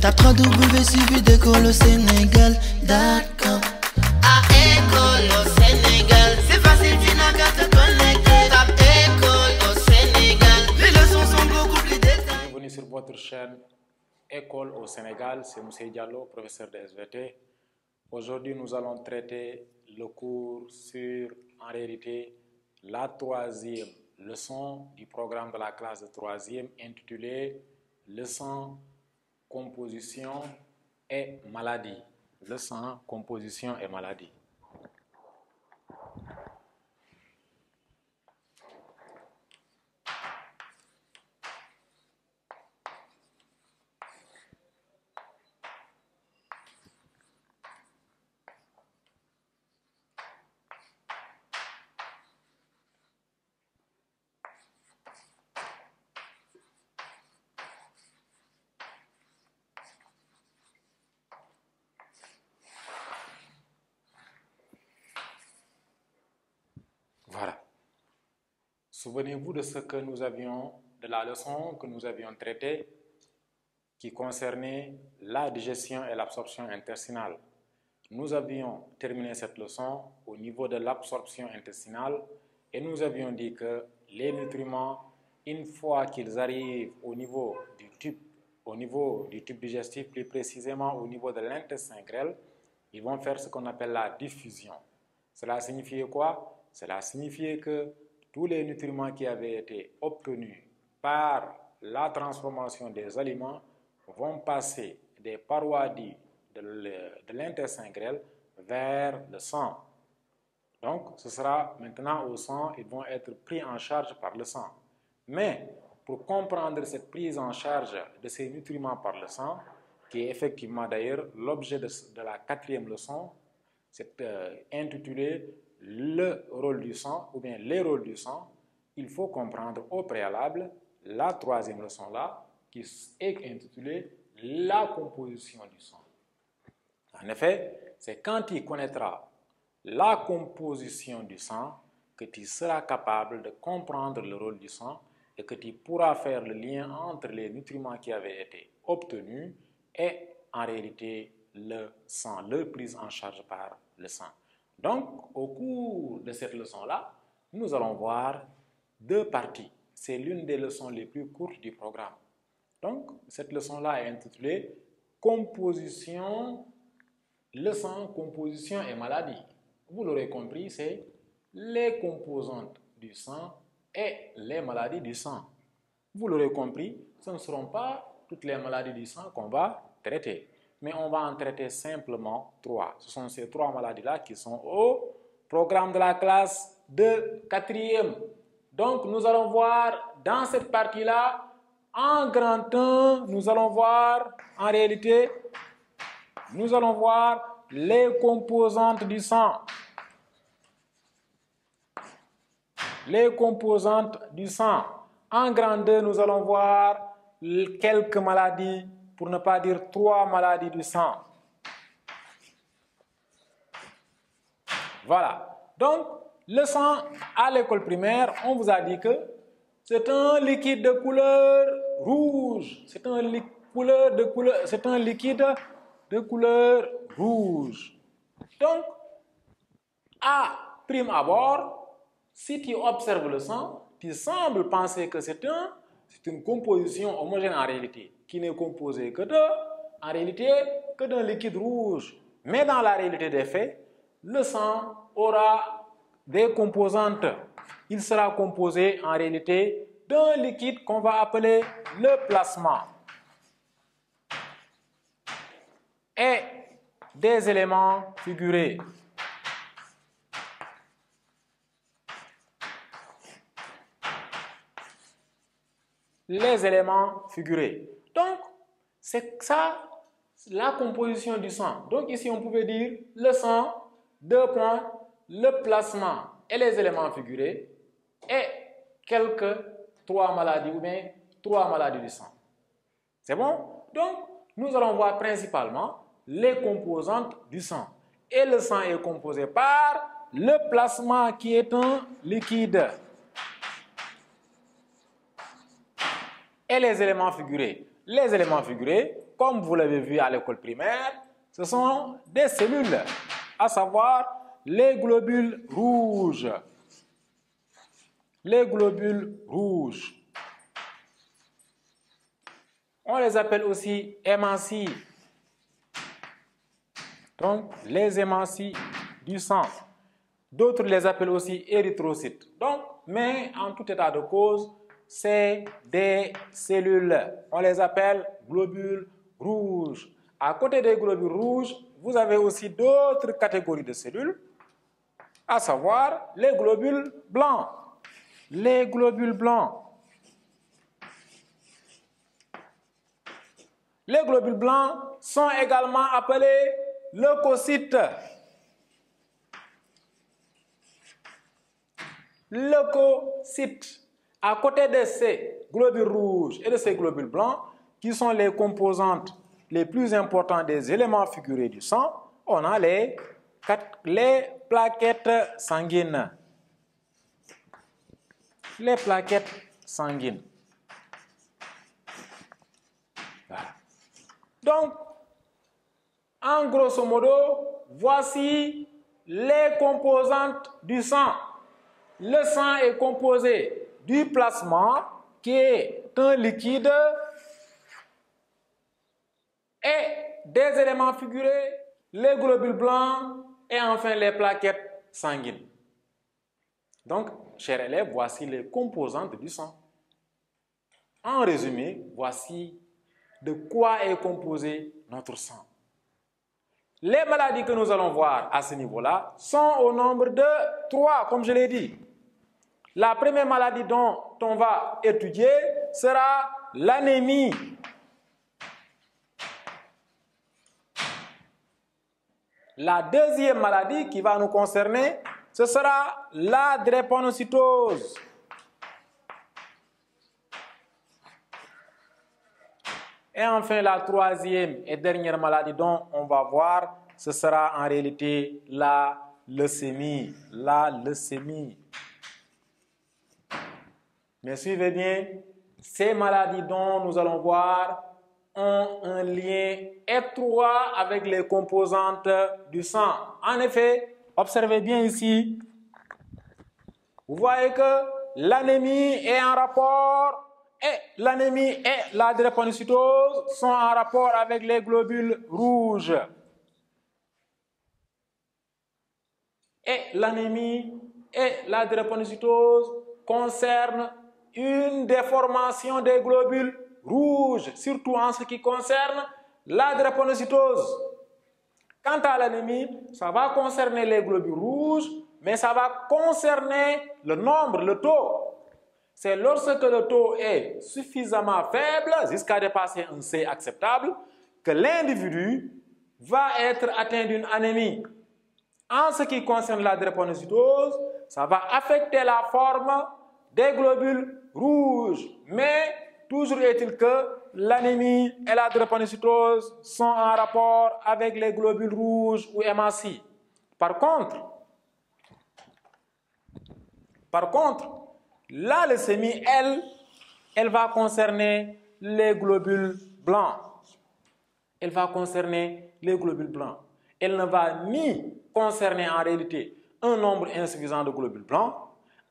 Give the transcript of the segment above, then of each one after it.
T'as 3 W suivi d'école au Sénégal. C'est. Tape. Bienvenue sur votre chaîne École au Sénégal, c'est Moussa Diallo, professeur de SVT. Aujourd'hui, nous allons traiter le cours sur, en réalité, la troisième leçon du programme de la classe de troisième intitulée Leçon composition et maladie. Leçon composition et maladie. Voilà. Souvenez-vous de ce que nous avions, de la leçon que nous avions traitée qui concernait la digestion et l'absorption intestinale. Nous avions terminé cette leçon au niveau de l'absorption intestinale et nous avions dit que les nutriments, une fois qu'ils arrivent au niveau du tube, au niveau du tube digestif, plus précisément au niveau de l'intestin grêle, ils vont faire ce qu'on appelle la diffusion. Cela signifie quoi? Cela signifie que tous les nutriments qui avaient été obtenus par la transformation des aliments vont passer des parois dites de l'intestin grêle vers le sang. Donc, ce sera maintenant au sang, ils vont être pris en charge par le sang. Mais pour comprendre cette prise en charge de ces nutriments par le sang, qui est effectivement d'ailleurs l'objet de, la quatrième leçon, c'est euh, intitulé Le rôle du sang ou bien les rôles du sang, il faut comprendre au préalable la troisième leçon là, qui est intitulée La composition du sang. En effet, c'est quand tu connaîtras la composition du sang que tu seras capable de comprendre le rôle du sang et que tu pourras faire le lien entre les nutriments qui avaient été obtenus et en réalité le sang, leur prise en charge par le sang. Donc, au cours de cette leçon-là, nous allons voir deux parties. C'est l'une des leçons les plus courtes du programme. Donc, cette leçon-là est intitulée Composition, le sang, composition et maladie. Vous l'aurez compris, c'est les composantes du sang et les maladies du sang. Vous l'aurez compris, ce ne seront pas toutes les maladies du sang qu'on va traiter, mais on va en traiter simplement trois. Ce sont ces trois maladies-là qui sont au programme de la classe de quatrième. Donc, nous allons voir dans cette partie-là, en grand 1, nous allons voir en réalité, nous allons voir les composantes du sang. Les composantes du sang. En grand 2, nous allons voir quelques maladies, pour ne pas dire trois maladies du sang. Voilà. Donc, le sang à l'école primaire, on vous a dit que c'est un liquide de couleur rouge. C'est un, couleur un liquide de couleur rouge. Donc, à prime abord, si tu observes le sang, tu sembles penser que c'est un, une composition homogène en réalité, qui n'est composée que de, en réalité, que d'un liquide rouge. Mais dans la réalité des faits, le sang aura des composantes. Il sera composé en réalité d'un liquide qu'on va appeler le plasma et des éléments figurés. Les éléments figurés. Donc, c'est ça la composition du sang. Donc ici, on pouvait dire le sang, deux points, le plasma et les éléments figurés et quelques trois maladies ou bien trois maladies du sang. C'est bon? Donc, nous allons voir principalement les composantes du sang. Et le sang est composé par le plasma qui est un liquide. Et les éléments figurés. les éléments figurés, comme vous l'avez vu à l'école primaire, ce sont des cellules, à savoir les globules rouges. Les globules rouges. On les appelle aussi hémanties. Donc, les hémanties du sang. D'autres les appellent aussi érythrocytes. Donc, mais en tout état de cause, c'est des cellules. On les appelle globules rouges. À côté des globules rouges, vous avez aussi d'autres catégories de cellules, à savoir les globules blancs. Les globules blancs. Les globules blancs sont également appelés leucocytes. Leucocytes. À côté de ces globules rouges et de ces globules blancs, qui sont les composantes les plus importantes des éléments figurés du sang, on a les, les plaquettes sanguines. Les plaquettes sanguines. Voilà. Donc, en grosso modo, voici les composantes du sang. Le sang est composé du plasma, qui est un liquide, et des éléments figurés, les globules blancs et enfin les plaquettes sanguines. Donc, chers élèves, voici les composantes du sang. En résumé, voici de quoi est composé notre sang. Les maladies que nous allons voir à ce niveau-là sont au nombre de trois, comme je l'ai dit. La première maladie dont on va étudier sera l'anémie. La deuxième maladie qui va nous concerner, ce sera la drépanocytose. Et enfin, la troisième et dernière maladie dont on va voir, ce sera en réalité la leucémie. La leucémie. Mais suivez bien, ces maladies dont nous allons voir ont un lien étroit avec les composantes du sang. En effet, observez bien ici, vous voyez que l'anémie est en rapport et l'anémie et la drépanocytose sont en rapport avec les globules rouges. Et l'anémie et la drépanocytose concernent une déformation des globules rouges, surtout en ce qui concerne la drépanocytose. Quant à l'anémie, ça va concerner les globules rouges, mais ça va concerner le nombre, le taux. C'est lorsque le taux est suffisamment faible, jusqu'à dépasser un C acceptable, que l'individu va être atteint d'une anémie. En ce qui concerne la drépanocytose, ça va affecter la forme des globules Mais toujours est-il que l'anémie et la drépanocytose sont en rapport avec les globules rouges ou hématies. Par contre, par contre, la leucémie, elle, elle va concerner les globules blancs. Elle va concerner les globules blancs. Elle ne va ni concerner en réalité un nombre insuffisant de globules blancs,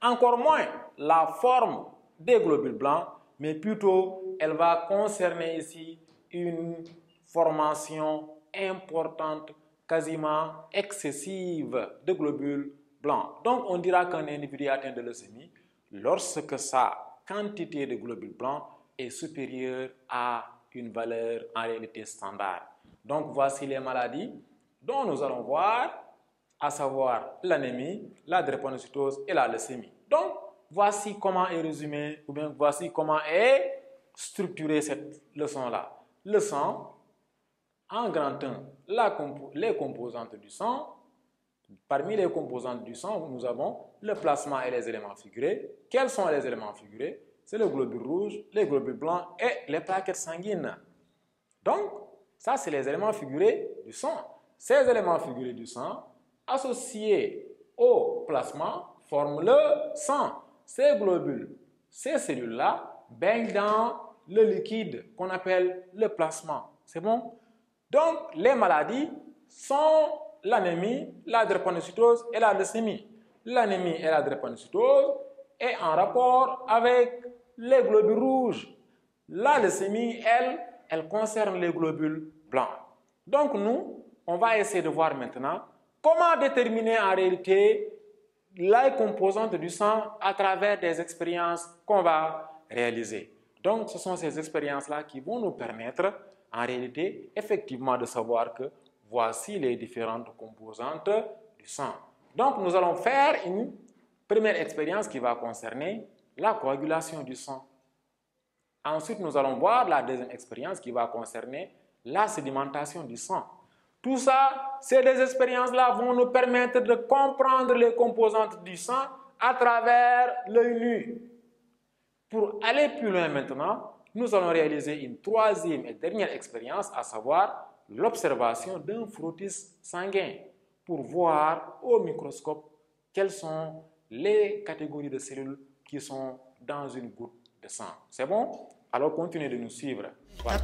encore moins la forme des globules blancs, mais plutôt elle va concerner ici une formation importante, quasiment excessive de globules blancs. Donc on dira qu'un individu atteint de leucémie lorsque sa quantité de globules blancs est supérieure à une valeur en réalité standard. Donc voici les maladies dont nous allons voir, à savoir l'anémie, la drépanocytose et la leucémie. Donc voici comment est résumé, ou bien voici comment est structurée cette leçon-là. Le sang, en grand 1, les composantes du sang. Parmi les composantes du sang, nous avons le plasma et les éléments figurés. Quels sont les éléments figurés? C'est le globule rouge, les globules blancs et les plaquettes sanguines. Donc, ça, c'est les éléments figurés du sang. Ces éléments figurés du sang, associés au plasma, forment le sang. Ces globules, ces cellules-là, baignent dans le liquide qu'on appelle le plasma. C'est bon? Donc, les maladies sont l'anémie, la drépanocytose et la leucémie. L'anémie et la drépanocytose est en rapport avec les globules rouges. La leucémie, elle, elle concerne les globules blancs. Donc nous, on va essayer de voir maintenant comment déterminer en réalité les composantes du sang à travers des expériences qu'on va réaliser. Donc ce sont ces expériences-là qui vont nous permettre en réalité effectivement de savoir que voici les différentes composantes du sang. Donc nous allons faire une première expérience qui va concerner la coagulation du sang. Ensuite, nous allons voir la deuxième expérience qui va concerner la sédimentation du sang. Tout ça, ces expériences-là vont nous permettre de comprendre les composantes du sang à travers l'œil nu. Pour aller plus loin maintenant, nous allons réaliser une troisième et dernière expérience, à savoir l'observation d'un frottis sanguin pour voir au microscope quelles sont les catégories de cellules qui sont dans une goutte de sang. C'est bon? Alors continuez de nous suivre. Voilà.